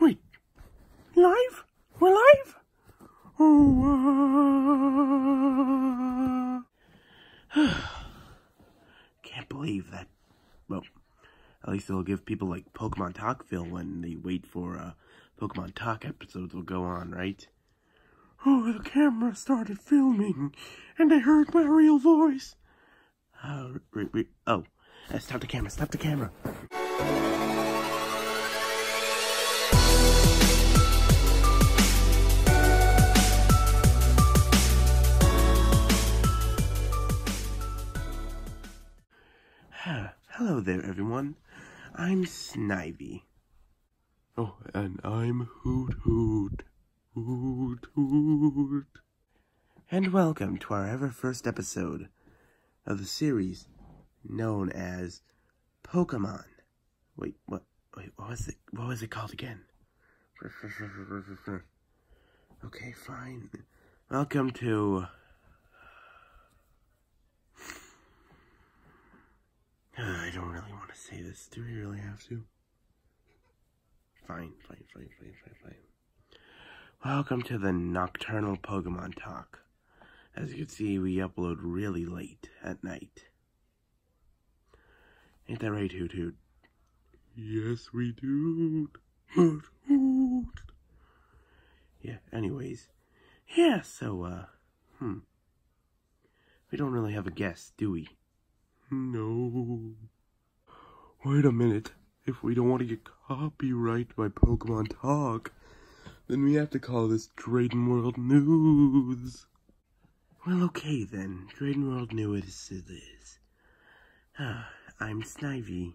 Wait. Live? We're live? Oh, uh... Can't believe that. Well, at least it'll give people like Pokemon Talk feel when they wait for uh, Pokemon Talk episodes will go on, right? Oh, the camera started filming, and I heard my real voice. Uh, oh, uh, stop the camera, stop the camera. Everyone. I'm Snivy. Oh, and I'm Hoot Hoot. Hoot Hoot. And welcome to our ever first episode of the series known as Pokemon. Wait, what? Wait, what was it? What was it called again? Okay, fine. Welcome to. I don't really want to say this. Do we really have to? Fine, fine, fine, fine, fine, fine. Welcome to the Nocturnal Pokemon Talk. As you can see, we upload really late at night. Ain't that right, Hoot Hoot? Yes, we do. Hoot Hoot. Yeah, anyways. Yeah, so, uh, hmm. We don't really have a guest, do we? No. Wait a minute. If we don't want to get copyright by Pokemon Talk, then we have to call this Drayden World News. Well, okay then. Drayden World News it is. Ah, I'm Snivy.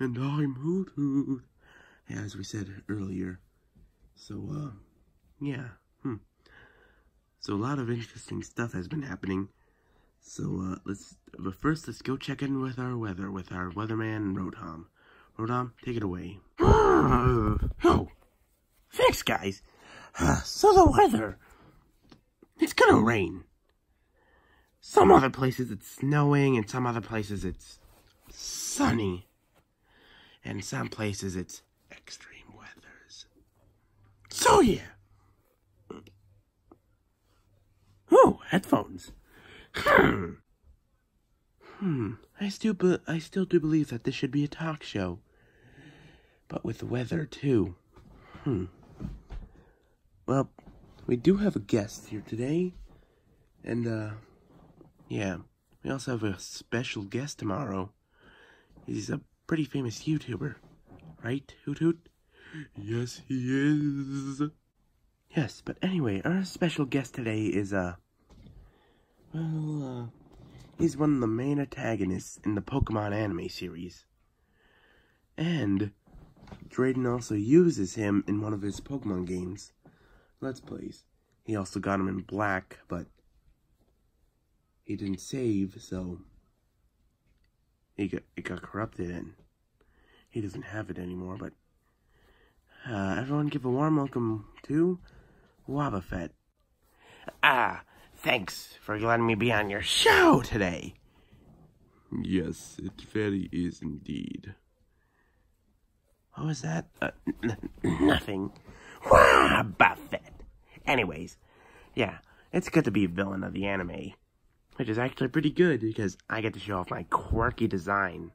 And I'm Hoot Hoot. As we said earlier. So, uh, yeah. Hmm. So a lot of interesting stuff has been happening. So, uh, let's, but first, let's go check in with our weather, with our weatherman, Rotom. Rotom, take it away. oh, thanks, guys. so the weather, it's gonna rain. Some other places it's snowing, and some other places it's sunny. And some places it's extreme weathers. So, yeah. Oh, headphones. Hmm. I still, be I still do believe that this should be a talk show, but with the weather too. Hmm. Well, we do have a guest here today, and uh, yeah, we also have a special guest tomorrow. He's a pretty famous YouTuber, right, Hoot Hoot? Yes, he is. Yes, but anyway, our special guest today is uh well, uh, he's one of the main antagonists in the Pokemon anime series. And Drayden also uses him in one of his Pokemon games, Let's Plays. He also got him in black, but he didn't save, so he got, it got corrupted and he doesn't have it anymore, but uh, everyone give a warm welcome to Wobbuffet. Ah, Thanks for letting me be on your show today. Yes, it very is indeed. What was that? Uh, nothing. Buffett. Anyways, yeah, it's good to be a villain of the anime. Which is actually pretty good because I get to show off my quirky design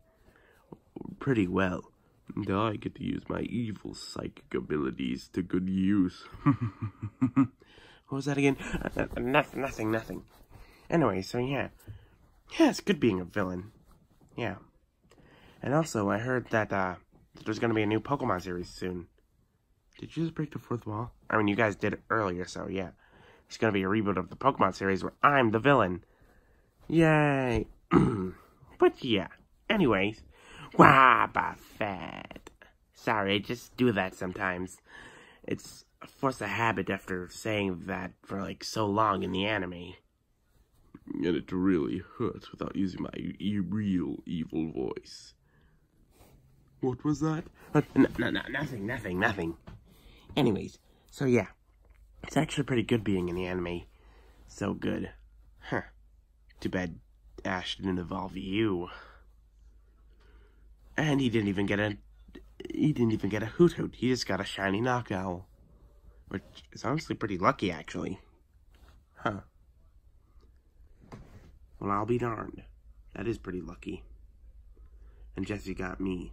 pretty well. And I get to use my evil psychic abilities to good use. What was that again? Uh, uh, nothing, nothing, nothing. Anyway, so yeah. Yeah, it's good being a villain. Yeah. And also, I heard that, uh, that there's gonna be a new Pokemon series soon. Did you just break the fourth wall? I mean, you guys did it earlier, so yeah. It's gonna be a reboot of the Pokemon series where I'm the villain. Yay. but yeah. Anyways. Wobbuffet. Sorry, I just do that sometimes. It's force a habit after saying that for like so long in the anime. And it really hurts without using my e real evil voice. What was that? Uh, no, no, no, nothing, nothing, nothing. Anyways, so yeah. It's actually pretty good being in the anime. So good. Huh. Too bad Ash didn't evolve you. And he didn't even get a he didn't even get a Hoothoot. He just got a shiny Noctowl. Which is honestly pretty lucky, actually. Huh. Well, I'll be darned. That is pretty lucky. And Jessie got me.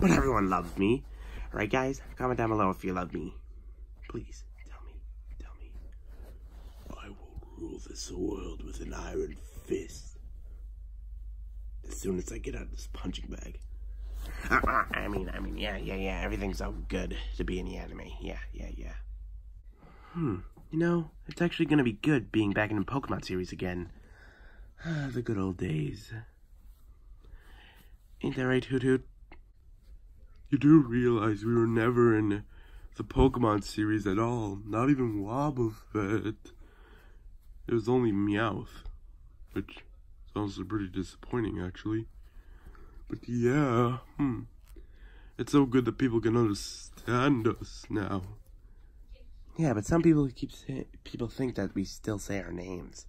But everyone loves me. Alright, guys? Comment down below if you love me. Please, tell me. Tell me. I will rule this world with an iron fist. As soon as I get out of this punching bag. I mean, I mean, yeah, yeah, yeah. Everything's so good to be in the anime. Yeah, yeah, yeah. Hmm. You know, it's actually gonna be good being back in the Pokemon series again. Ah, the good old days. Ain't that right, Hoot Hoot? You do realize we were never in the Pokemon series at all. Not even Wobbuffet. It was only Meowth. Which sounds pretty disappointing, actually. But yeah, hmm. It's so good that people can understand us now. Yeah, but some people keep say, people think that we still say our names.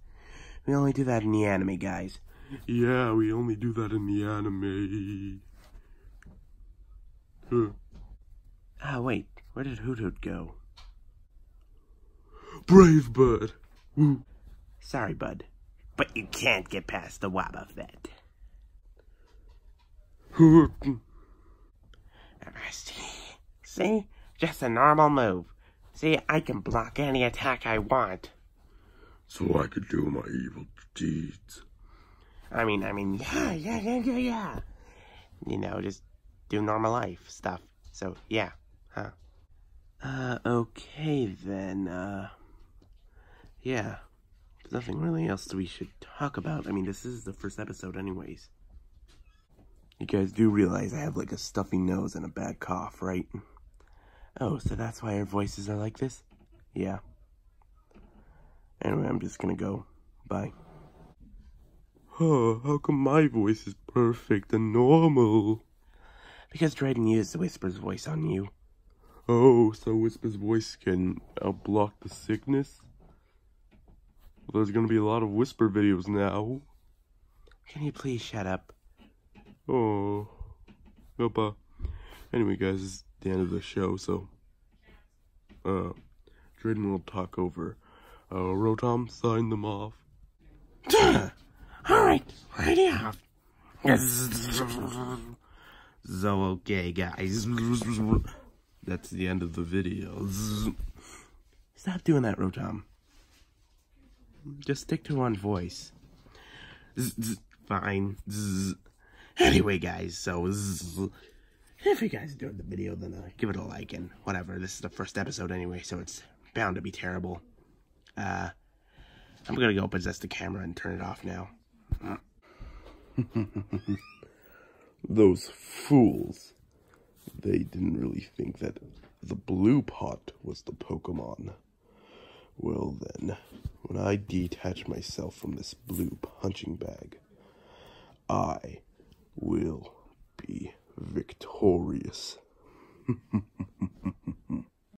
We only do that in the anime, guys. Yeah, we only do that in the anime. Huh. Ah, wait. Where did Hoothoot go? Brave Bird! Woo. Sorry, Bud. But you can't get past the Wobbuffet. See? Just a normal move. See, I can block any attack I want. So I could do my evil deeds. I mean, I mean, yeah, yeah, yeah, yeah, yeah. You know, just do normal life stuff. So, yeah, huh? Uh, okay then, uh, yeah. There's nothing really else we should talk about. I mean, this is the first episode anyways. You guys do realize I have like a stuffy nose and a bad cough, right? Oh, so that's why our voices are like this? Yeah. Anyway, I'm just gonna go. Bye. Huh, how come my voice is perfect and normal? Because Drayden used Whisper's voice on you. Oh, so Whisper's voice can outblock the sickness? Well, there's gonna be a lot of Whisper videos now. Can you please shut up? Oh, Papa. Anyway, guys, it's the end of the show, so, uh, Drayden will talk over. Uh, Rotom, sign them off. Alright, ready off. So, okay, guys. That's the end of the video. Stop doing that, Rotom. Just stick to one voice. Fine. Anyway, guys, so if you guys enjoyed the video, then uh, give it a like and whatever. This is the first episode anyway, so it's bound to be terrible. Uh, I'm gonna go possess the camera and turn it off now. Those fools. They didn't really think that the blue pot was the Pokemon. Well then, when I detach myself from this blue punching bag, I will be victorious.